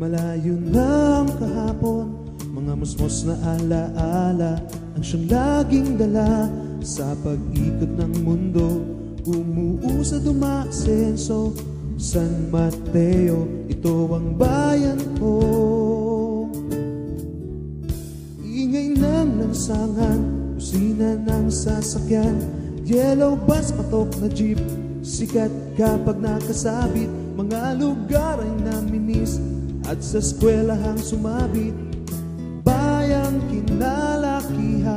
Malayo na kahapon Mga musmos na alaala Ang siyang laging dala Sa pag-ikot ng mundo. Umuusa dumasenso San Mateo, ito ang bayan ko. Ingay ng lansangan Kusina ng sasakyan Yellow bus, patok na jeep. Sikat kapag nakasabit Mga lugar ay naminis. At sa eskwelahang sumabit Bayang kinalakihan.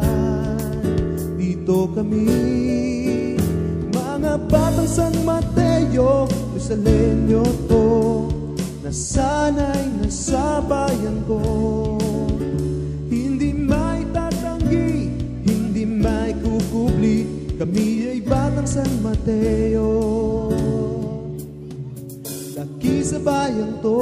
Dito kami Mga batang San Mateo Rizaleño to na sa bayan ko. Hindi may tatanggi Hindi may kukubli Kami ay batang San Mateo Laki sa bayan to.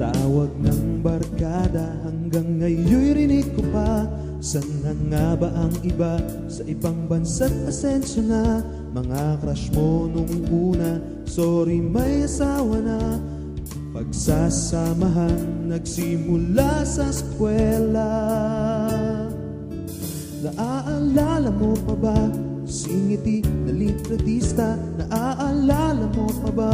Tawag ng barkada hanggang ngayon'y rinig ko pa San nga ba ang iba? Sa ibang bansa't asensyo na Mga crush mo nung una, sorry may asawa na Pagsasamahan nagsimula sa eskwela Naaalala mo pa ba? Singiti na litratista Naaalala mo pa ba?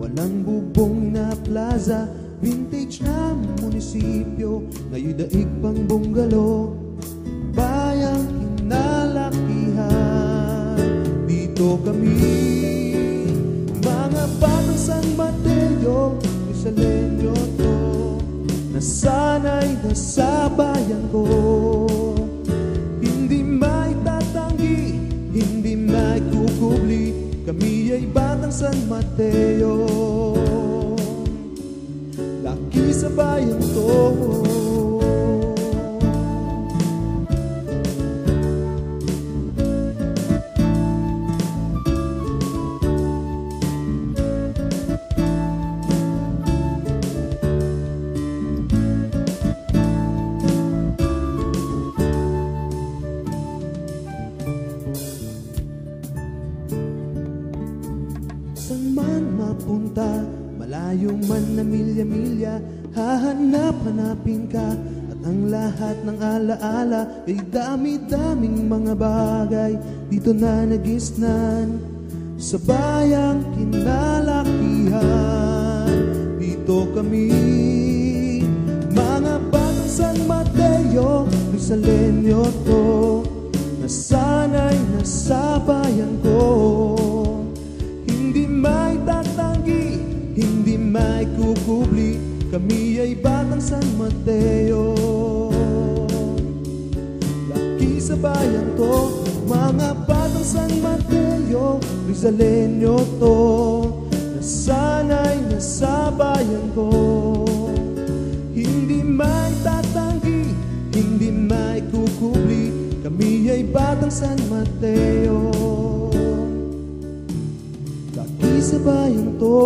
Walang bubong na plaza Vintage na munisipyo Ngayon daig pang bungalo Nasanay na sa bayan ko. Hindi may tatanggi Hindi may kukubli Kami ay batang San Mateo Saan man mapunta Malayo man na milya-milya Hahanap-hanapin ka. At ang lahat ng alaala Ay dami-daming mga bagay Dito na nagisnan. Sa bayang kinalakihan Dito kami. Mga batang San Mateo Rizaleño to Nasanay na sa bayan ko may kukubli Kami ay batang San Mateo. Laki sa bayan to, mga batang San Mateo Rizaleño to Nasanay na sa bayan ko. Hindi may tatanggi, hindi may kukubli Kami ay batang San Mateo. Laki sa bayan to